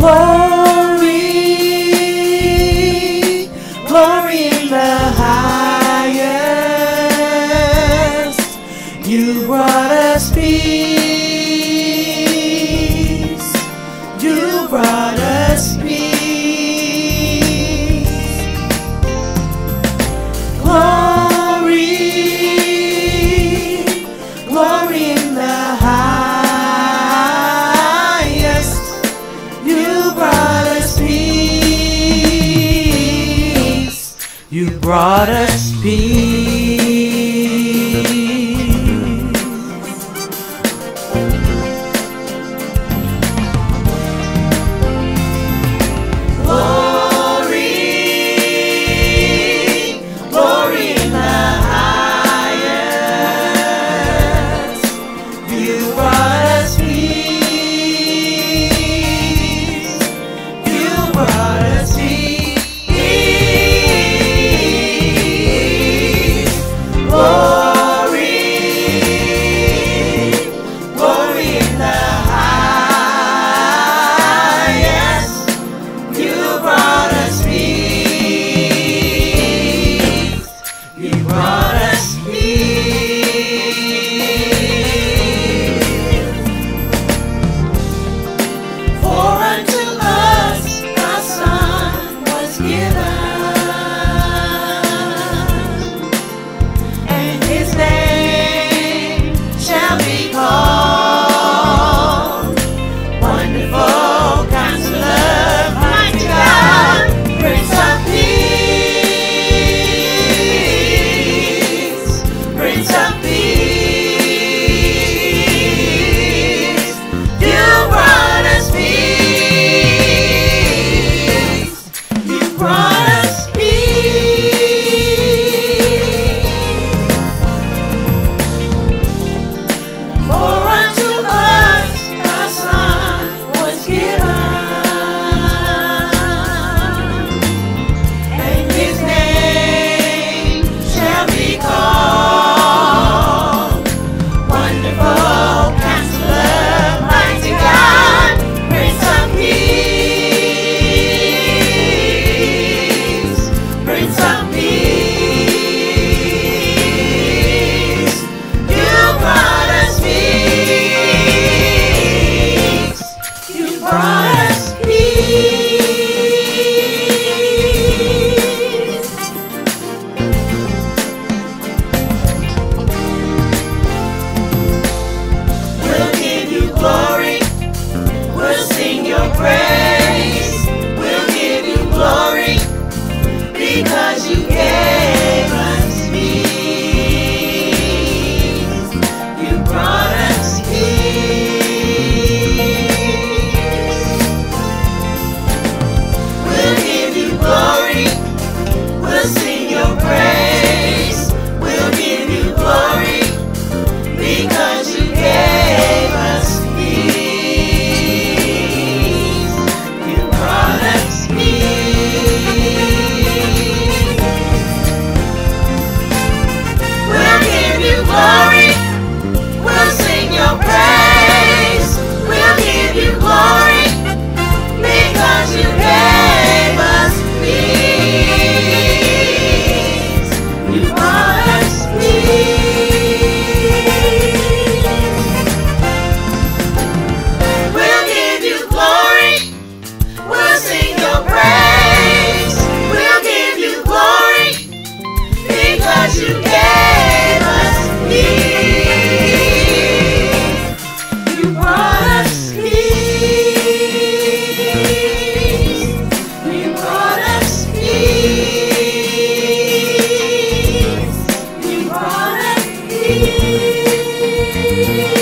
Glory, glory in the highest. You brought us peace. You brought us peace. You brought us peace. Sing you.